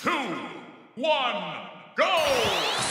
two, one, go!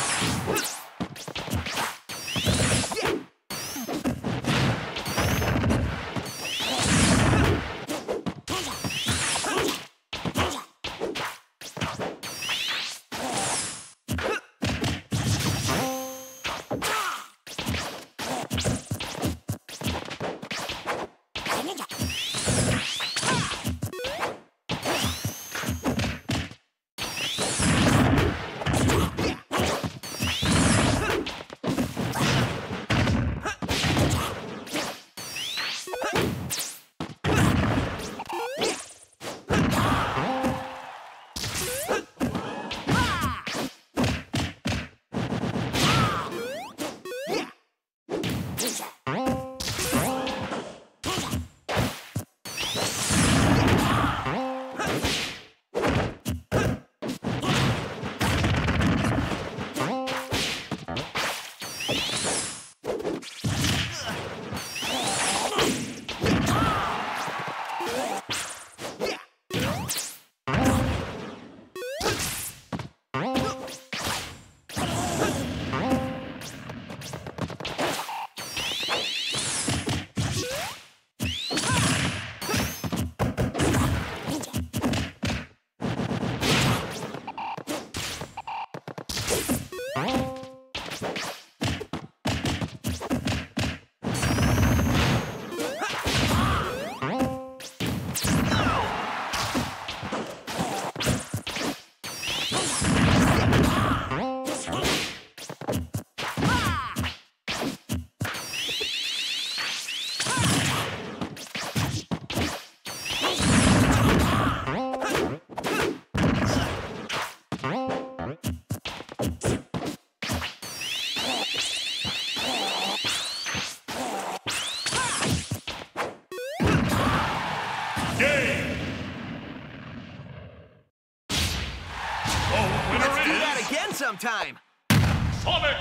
Game! Sometime. Sonic